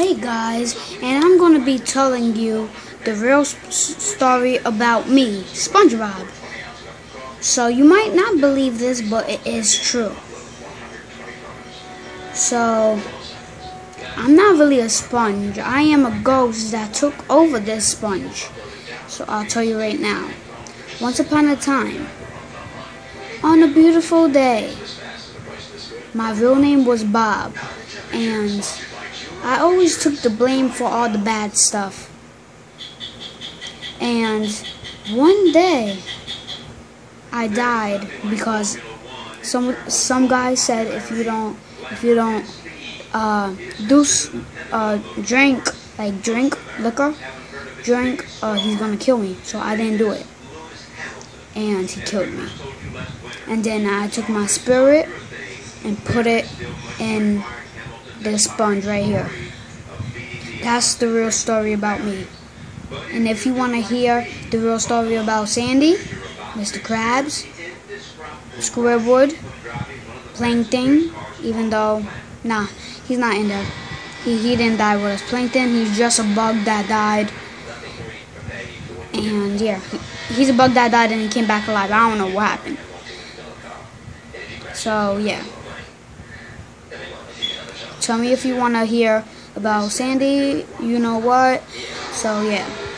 Hey guys, and I'm going to be telling you the real story about me, SpongeBob. So you might not believe this, but it is true. So, I'm not really a sponge. I am a ghost that took over this sponge. So I'll tell you right now. Once upon a time, on a beautiful day, my real name was Bob, and I always took the blame for all the bad stuff. And one day, I died because some some guy said if you don't if you don't uh, do uh, drink like drink liquor drink uh, he's gonna kill me. So I didn't do it. And he killed me. And then I took my spirit and put it in this sponge right here. That's the real story about me. And if you want to hear the real story about Sandy, Mr. Krabs, Squidward, Plankton, even though, nah, he's not in there. He, he didn't die with us. Plankton, he's just a bug that died. And yeah, he, he's a bug that died and he came back alive. I don't know what happened. So yeah. Tell me if you want to hear about Sandy, you know what. So, yeah.